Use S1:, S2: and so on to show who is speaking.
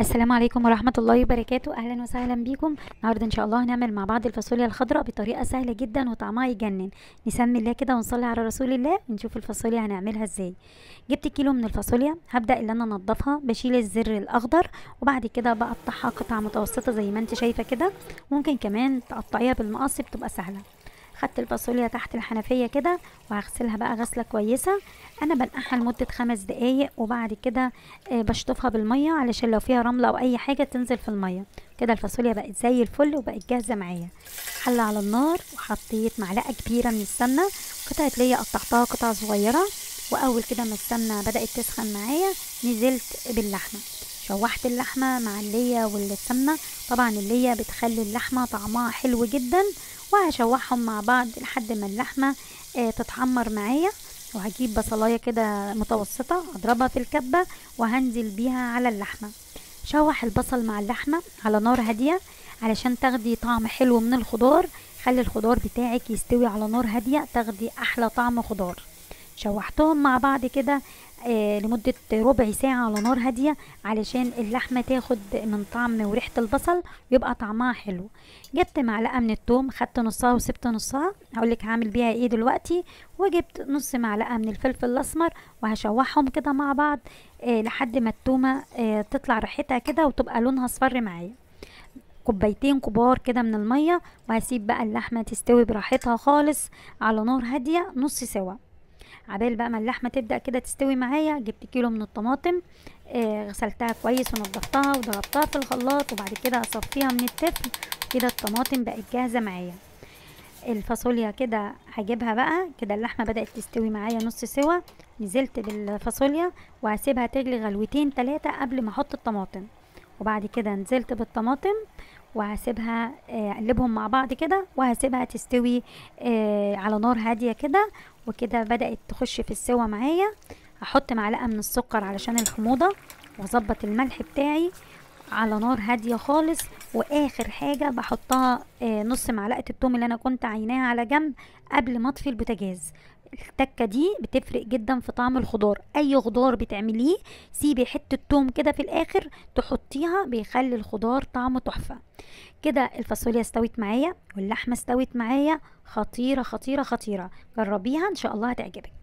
S1: السلام عليكم ورحمة الله وبركاته. أهلا وسهلا بيكم النهاردة إن شاء الله هنعمل مع بعض الفاصوليا الخضراء بطريقة سهلة جدا وطعمها يجنن. نسمي الله كده ونصلي على رسول الله ونشوف الفاصوليا هنعملها إزاي. جبت كيلو من الفاصوليا هبدأ اللي أنا أنضفها بشيل الزر الأخضر وبعد كده بقطعها قطع متوسطة زي ما أنت شايفة كده. ممكن كمان تقطعيها بالمقص بتبقى سهلة. خدت الفاصوليا تحت الحنفية كده وهغسلها بقى غسلة كويسة. أنا بنقعها لمده خمس دقايق وبعد كده آه بشطفها بالمية علشان لو فيها رملة أو أي حاجة تنزل في المية. كده الفاصوليا بقت زي الفل وبقت جاهزة معايا. حله على النار وحطيت معلقة كبيرة من السمنة. قطعه ليا قطعتها قطع صغيرة. وأول كده ما السمنة بدأت تسخن معايا نزلت باللحمة. شوحت اللحمة مع اللية والسمنة. طبعا اللية بتخلي اللحمة طعمها حلو جدا وهشوحهم مع بعض لحد ما اللحمة آه تتحمر معايا. وهجيب بصلاية كده متوسطة أضربها في الكبة وهنزل بيها على اللحمة. شوح البصل مع اللحمة على نار هادية علشان تاخدي طعم حلو من الخضار. خلي الخضار بتاعك يستوي على نار هادية تاخدي أحلى طعم خضار. شوحتهم مع بعض كده آه لمدة ربع ساعة على نار هادية علشان اللحمة تاخد من طعم وريحة البصل ويبقى طعمها حلو. جبت معلقة من التوم خدت نصها وسبت نصها. هقولك هعمل بيها إيه دلوقتي. وجبت نص معلقة من الفلفل الأسمر وهشوحهم كده مع بعض آه لحد ما التومة آه تطلع ريحتها كده وتبقى لونها أصفر معايا. كوبايتين كبار كده من المية وهسيب بقى اللحمة تستوي براحتها خالص على نار هادية نص سوا. عبال بقى ما اللحمة تبدأ كده تستوي معايا جبت كيلو من الطماطم آه غسلتها كويس ونضفتها وضربتها في الخلاط وبعد كده أصفيها من التفل كده الطماطم بقت جاهزة معايا. الفاصوليا كده هجيبها بقى كده اللحمة بدأت تستوي معايا نص سوا نزلت بالفاصوليا وهسيبها تغلي غلوتين ثلاثة قبل ما أحط الطماطم. وبعد كده نزلت بالطماطم وهسيبها أقلبهم مع بعض كده وهسيبها تستوي آه على نار هادية كده وكده بدأت تخش في السوا معايا. هحط معلقة من السكر علشان الحموضة وأظبط الملح بتاعي على نار هادية خالص. وآخر حاجة بحطها آه نص معلقة التوم اللي أنا كنت عيناها على جنب قبل ما أطفي البوتاجاز. التكة دي بتفرق جدا في طعم الخضار. أي خضار بتعمليه سيبي حتة توم كده في الآخر تحطيها بيخلي الخضار طعمه تحفة. كده الفاصوليا استوت معايا واللحمة استوت معايا. خطيرة خطيرة خطيرة. جربيها إن شاء الله هتعجبك.